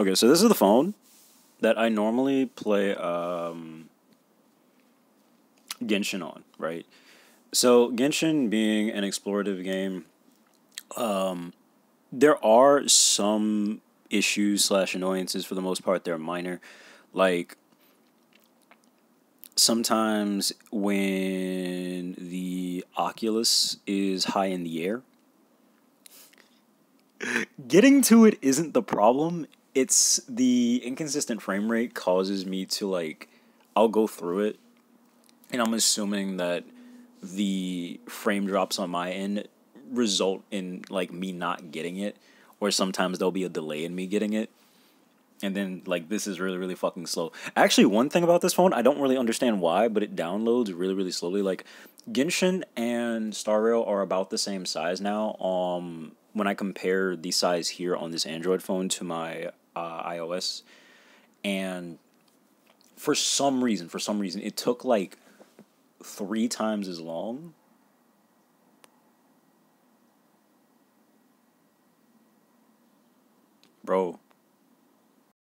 Okay, so this is the phone that I normally play um, Genshin on, right? So Genshin being an explorative game, um, there are some issues slash annoyances for the most part. They're minor, like sometimes when the Oculus is high in the air, getting to it isn't the problem. It's the inconsistent frame rate causes me to like, I'll go through it, and I'm assuming that the frame drops on my end result in like me not getting it, or sometimes there'll be a delay in me getting it. And then like this is really really fucking slow. Actually one thing about this phone i don't really understand why but it downloads really really slowly. Like genshin and star rail are about the same size now. Um when i compare the size here on this android phone to my uh, ios and for some reason for some reason it took like three times as long bro